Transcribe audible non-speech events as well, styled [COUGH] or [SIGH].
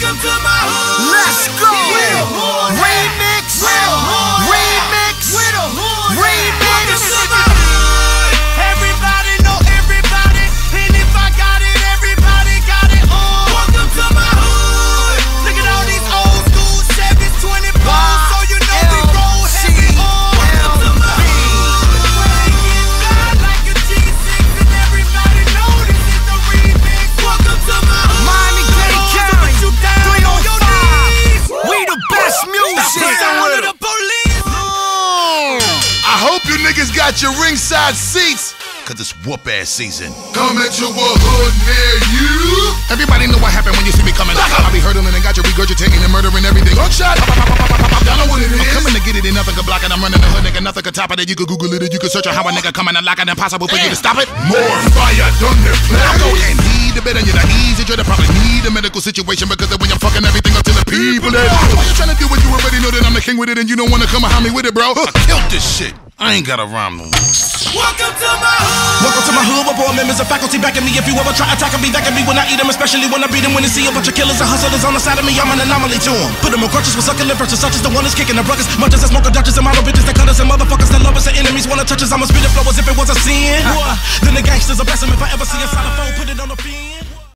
Welcome to my. Let's go. Hope you niggas got your ringside seats, cause it's whoop ass season. Coming to a hood near you. Everybody know what happened when you see me coming. [LAUGHS] I be hurdling and got you regurgitating and murdering everything. Gunshot. [LAUGHS] Y'all know what it is. I'm coming to get it and nothing could block it. I'm running the hood, nigga, nothing could top it. You could Google it, or you could search on how a nigga coming and lock it. Impossible for you to stop it. More fire done than I go and heed the better, you're not easy. You're probably need a medical situation because when you're fucking everything up to the people. That why you trying to do what you already know that I'm the king with it and you don't want to come behind me with it, bro? I killed this shit. I ain't got a rhyme no more. Welcome to my hood. Welcome to my hood where board members and faculty backing me. If you ever try attacking me, that can be when I eat them, especially when I beat them. When they see a bunch of killers and hustlers on the side of me, I'm an anomaly to them. Put them on crutches with succulent verses, such as the one that's kicking the ruckus. Much as I smoke a Dutchess and model bitches that cutters and motherfuckers that lovers and enemies wanna touch us. I'ma spit it flow as if it was a sin. Then the gangsters are blessing if I ever see a side of put it on the fiend.